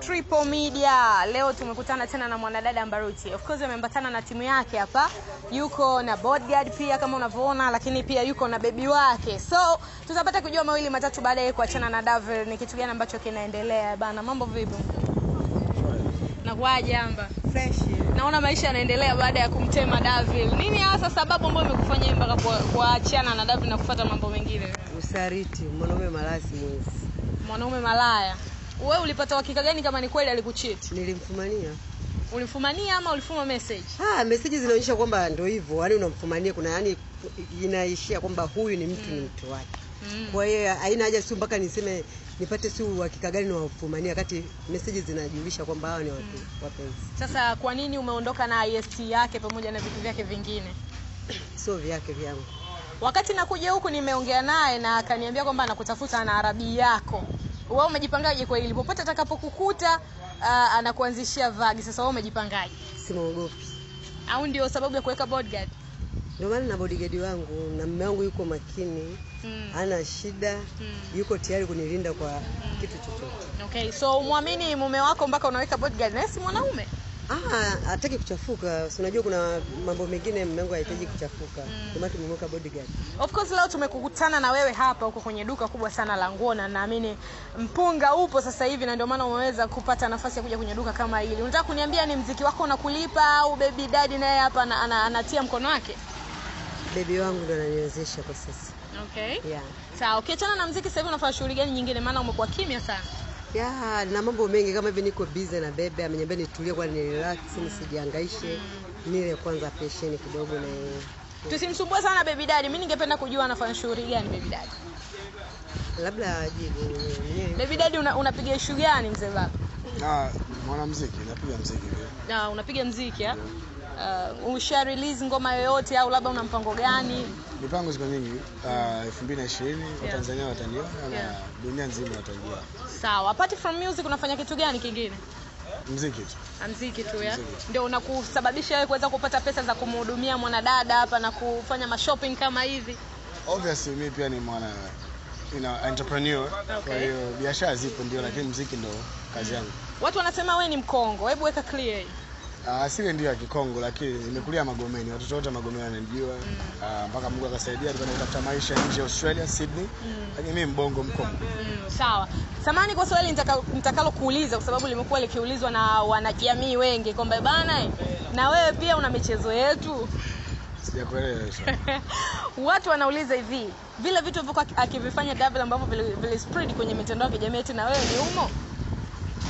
Triple Media. Leo tumekutana tena na mwanadada Mbaruti. Of course ameambatana na timu yake hapa. Yuko na bodyguard pia kama unavyoona, lakini pia yuko na bebi wake. So tutapata kujua mawili matatu baadaye kuachana na Davil ni kitu gani ambacho kinaendelea bana. Mambo vipi? Nakuaje amba? fresh Naona maisha yanaendelea baada ya kumtema Davil. Nini hasa sababu ambayo imekufanya mpaka kuachana na Davil na kufuata mambo mengine? usariti mwanaume malazi mwezi Mwanaume malaya. Wewe ulipata uhakika gani kama ni kweli alikuchiti? nilimfumania Ulimfumania ama ulifuma message? ah message zinaonyesha kwamba ndio hivyo yani unamfumania kuna yani inaishia kwamba huyu ni mtu ni mtu wake Mm. kwa hiyo haina haja si mpaka niseme nipate si uhakika gani na wafumania wakati message zinajulisha kwamba hawa ni watu mm. wapenzi Sasa kwa nini umeondoka na IST yake pamoja na vitu vyake vingine? sio vyake vyangu Wakati nakuja huku nimeongea naye na akaniambia kwamba anakutafuta na arabi yako. Wewe umejipangaje kwa hili? Popote atakapokukuta uh, anakuanzishia vagi. Sasa wewe umejipangaje? Simuogopi. Au ndio sababu ya kuweka bodyguard? ndio maana na bodyguard wangu na mume wangu yuko makini Mm. ana shida Mm. yuko tayari kunilinda kwa mm. kitu chochote Okay, so umwamini mume wako mpaka unaweka bodyguard na si mwanaume? Ah, hataki kuchafuka. Si unajua kuna mambo mengine mume wangu hahitaji kuchafuka. Ndio maana tumemweka bodyguard. Of course leo tumekukutana na wewe hapa huko kwenye duka kubwa sana la nguo na naamini mpunga upo sasa hivi na ndio maana umeweza kupata nafasi ya kuja kwenye duka kama hili. Unataka kuniambia ni mziki wako unakulipa au baby daddy naye hapa anatia ana- ana- anatia mkono wake? Baby wangu ndo ananiwezesha kwa sasa. Okay. Yeah. Sawa, ukiachana na mziki sasa hivi unafanya shughuli gani nyingine maana umekuwa kimya sana? Yeah, na mambo mengi kama hivi niko busy na bebe ameniambia nitulie kwa ni relax nisijihangaishe. Nile kwanza pesheni kidogo na yeye. Tusimsumbue sana baby daddy. Mimi ningependa kujua anafanya shughuli gani baby daddy. labda ajibu mwenyewe. Baby daddy una, unapiga issue gani mzee baba? Ah, mwanamuziki napiga muziki vile. Na unapiga muziki ah? Uh, usha release ngoma yoyote au labda una mpango gani? Mipango ziko mingi. Ah, 2020 kwa Yeah. Tanzania wataniona Yeah. na dunia nzima watajua. Sawa. Apart from music unafanya kitu gani kingine? Mziki tu. Mziki tu ya. Ndio unakusababisha wewe kuweza kupata pesa za kumhudumia mwanadada hapa na kufanya mashopping kama hivi. Obviously mimi pia ni mwana you know, entrepreneur. Kwa hiyo biashara zipo ndio, lakini mziki ndo kazi yangu. Watu wanasema wewe ni Mkongo. Hebu weka clear hii. Ah, asili ndio ya Kikongo lakini nimekulia Magomeni. Watoto wote Magomeni wananijua. Ah, mpaka Mungu akasaidia tukaenda kutafuta maisha nje ya Australia, Sydney. Lakini mimi mbongo mkongo. Mm, sawa. Samani kwa swali nitaka- nitakalo kuuliza kwa sababu limekuwa likiulizwa na wanajamii wengi kwamba bana na wewe pia una michezo yetu. Sijakuelewa. Watu wanauliza hivi, vile vitu vilivyokuwa akivifanya Davila ambavyo vile, spread kwenye mitandao ya kijamii eti na wewe ni umo?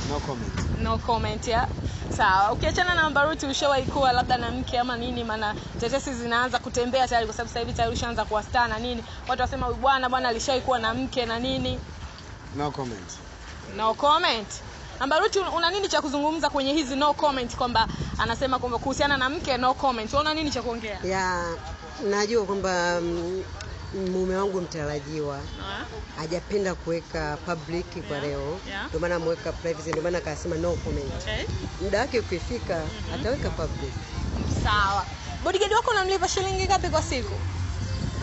No comment. No comment ya. Sawa. Ukiachana na Mbaruti ushawahi kuwa labda na mke ama nini maana tetesi zinaanza kutembea tayari kwa sababu sasa hivi tayari ushaanza kuwa star na nini. Watu wasema bwana bwana alishawahi kuwa na mke na nini. No comment. No comment. Ambaruti una nini cha kuzungumza kwenye hizi no comment kwamba anasema kwamba kuhusiana na mke no comment. Una nini cha kuongea? Ya najua kwamba mm, mume wangu mtarajiwa hajapenda kuweka public kwa leo ndio maana ameweka privacy ndio maana akasema no comment muda wake ukifika ataweka public Sawa. Bodyguard wako unamlipa shilingi ngapi kwa siku?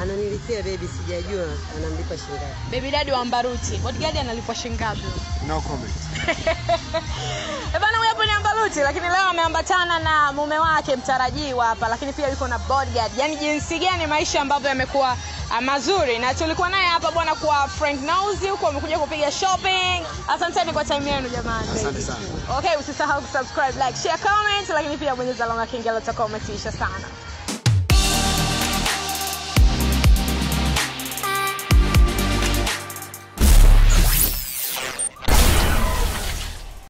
ananilipia baby sijajua anamlipa shilingi ngapi Baby daddy wa Mbaruti. Bodyguard analipwa shilingi ngapi? No comment. Eh bana, hapo ni Ambaruti, lakini leo ameambatana na mume wake mtarajiwa hapa, lakini pia yuko na bodyguard. Yaani jinsi gani maisha ambavyo yamekuwa mazuri, na tulikuwa naye hapa bwana kwa Frank Nauzi huko, amekuja kupiga shopping. Asanteni kwa time yenu jamani. Asante sana. Okay, usisahau kusubscribe, like, share, comment, lakini pia bonyeza alama ya kengele utakuwa umetisha sana.